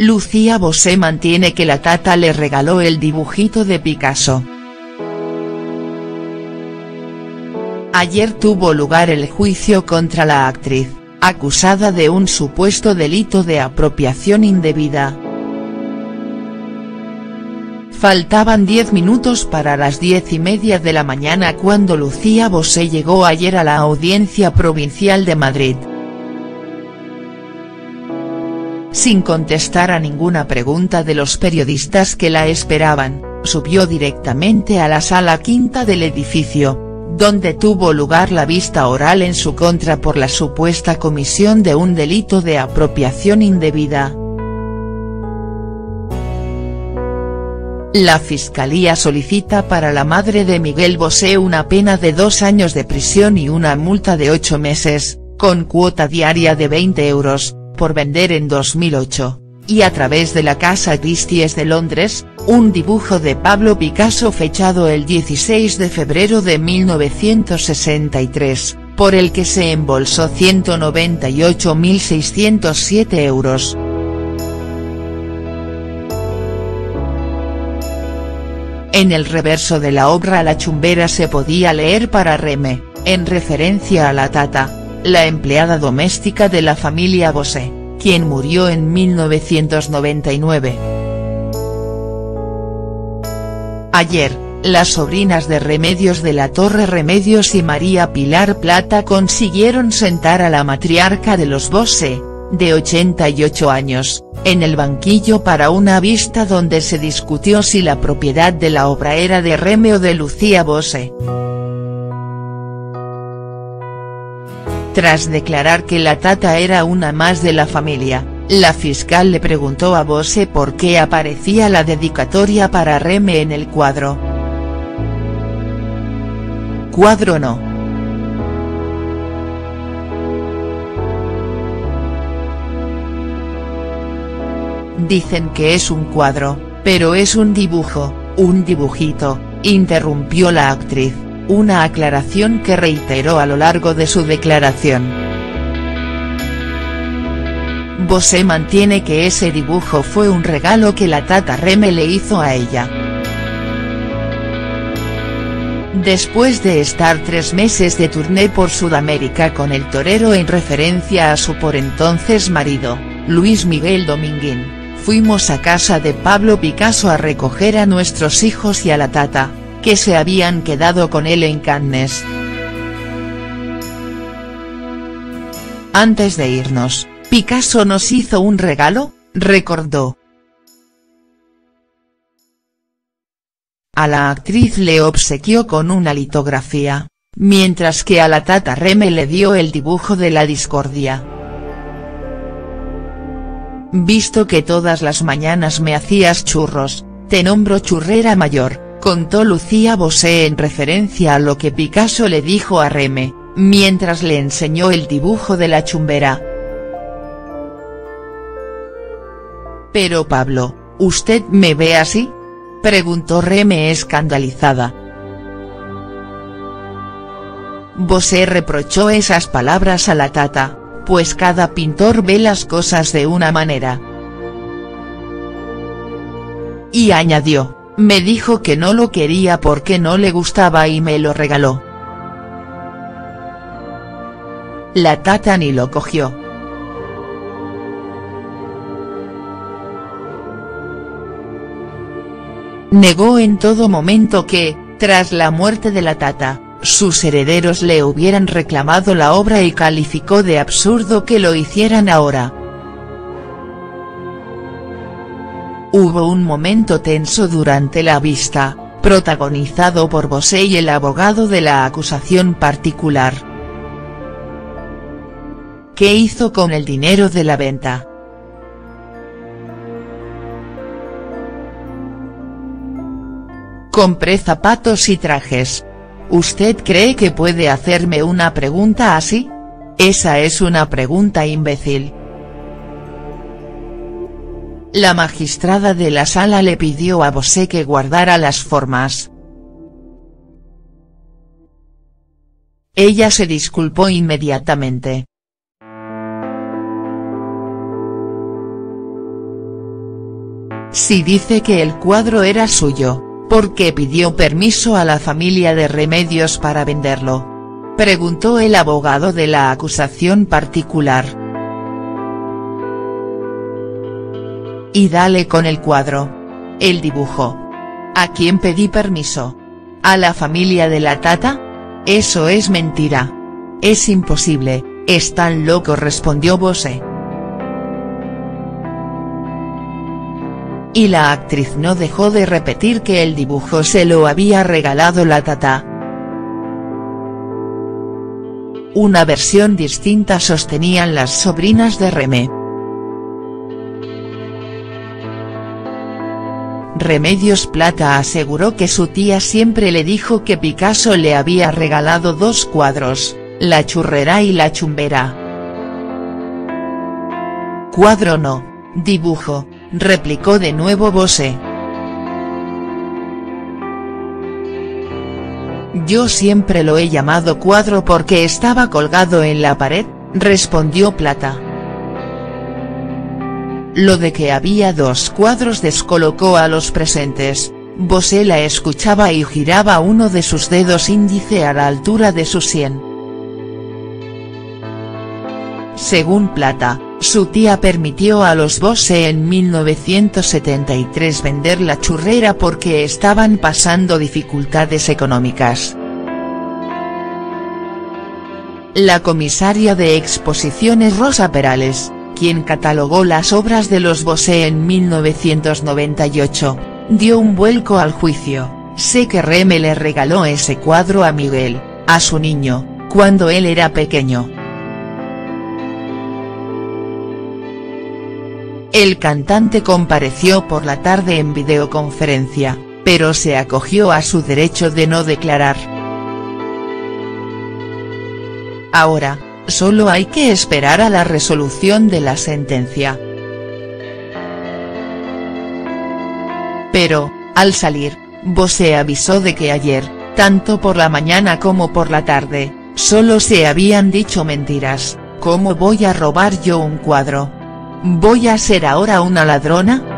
Lucía Bosé mantiene que la tata le regaló el dibujito de Picasso. Ayer tuvo lugar el juicio contra la actriz, acusada de un supuesto delito de apropiación indebida. Faltaban 10 minutos para las diez y media de la mañana cuando Lucía Bosé llegó ayer a la Audiencia Provincial de Madrid. Sin contestar a ninguna pregunta de los periodistas que la esperaban, subió directamente a la sala quinta del edificio, donde tuvo lugar la vista oral en su contra por la supuesta comisión de un delito de apropiación indebida. La Fiscalía solicita para la madre de Miguel Bosé una pena de dos años de prisión y una multa de ocho meses, con cuota diaria de 20 euros, por vender en 2008, y a través de la Casa Christie's de Londres, un dibujo de Pablo Picasso fechado el 16 de febrero de 1963, por el que se embolsó 198.607 euros. En el reverso de la obra La chumbera se podía leer para Reme, en referencia a la Tata, la empleada doméstica de la familia Bosé, quien murió en 1999. Ayer, las sobrinas de Remedios de la Torre Remedios y María Pilar Plata consiguieron sentar a la matriarca de los Bosé, de 88 años, en el banquillo para una vista donde se discutió si la propiedad de la obra era de Reme o de Lucía Bose. Tras declarar que la tata era una más de la familia, la fiscal le preguntó a Bose por qué aparecía la dedicatoria para Reme en el cuadro. Cuadro no. Dicen que es un cuadro, pero es un dibujo, un dibujito, interrumpió la actriz, una aclaración que reiteró a lo largo de su declaración. Bosé mantiene que ese dibujo fue un regalo que la Tata Reme le hizo a ella. Después de estar tres meses de turné por Sudamérica con el torero en referencia a su por entonces marido, Luis Miguel Dominguín fuimos a casa de Pablo Picasso a recoger a nuestros hijos y a la tata, que se habían quedado con él en Cannes. Antes de irnos, Picasso nos hizo un regalo, recordó. A la actriz le obsequió con una litografía, mientras que a la tata Reme le dio el dibujo de la discordia. Visto que todas las mañanas me hacías churros, te nombro churrera mayor, contó Lucía Bosé en referencia a lo que Picasso le dijo a Reme, mientras le enseñó el dibujo de la chumbera. Pero Pablo, ¿usted me ve así? Preguntó Reme escandalizada. Bosé reprochó esas palabras a la tata, pues cada pintor ve las cosas de una manera. Y añadió, me dijo que no lo quería porque no le gustaba y me lo regaló. La tata ni lo cogió. Negó en todo momento que, tras la muerte de la tata, sus herederos le hubieran reclamado la obra y calificó de absurdo que lo hicieran ahora. Hubo un momento tenso durante la vista, protagonizado por Bosé y el abogado de la acusación particular. ¿Qué hizo con el dinero de la venta?. Compré zapatos y trajes, ¿Usted cree que puede hacerme una pregunta así? Esa es una pregunta imbécil. La magistrada de la sala le pidió a Bosé que guardara las formas. Ella se disculpó inmediatamente. Si dice que el cuadro era suyo, ¿por qué pidió permiso a la familia de Remedios para venderlo? Preguntó el abogado de la acusación particular. Y dale con el cuadro. El dibujo. ¿A quién pedí permiso? ¿A la familia de la tata? Eso es mentira. Es imposible, están loco respondió Bose. Y la actriz no dejó de repetir que el dibujo se lo había regalado la tata. Una versión distinta sostenían las sobrinas de Remé. Remedios Plata aseguró que su tía siempre le dijo que Picasso le había regalado dos cuadros, La churrera y La chumbera. Cuadro no, dibujo, replicó de nuevo Bose. Yo siempre lo he llamado cuadro porque estaba colgado en la pared, respondió Plata. Lo de que había dos cuadros descolocó a los presentes, Bosé la escuchaba y giraba uno de sus dedos índice a la altura de su sien. Según Plata, su tía permitió a los Bose en 1973 vender la churrera porque estaban pasando dificultades económicas. La comisaria de exposiciones Rosa Perales, quien catalogó las obras de los Bosé en 1998, dio un vuelco al juicio, sé que Reme le regaló ese cuadro a Miguel, a su niño, cuando él era pequeño. El cantante compareció por la tarde en videoconferencia, pero se acogió a su derecho de no declarar. Ahora, solo hay que esperar a la resolución de la sentencia. Pero, al salir, Bose avisó de que ayer, tanto por la mañana como por la tarde, solo se habían dicho mentiras, ¿cómo voy a robar yo un cuadro? ¿Voy a ser ahora una ladrona?,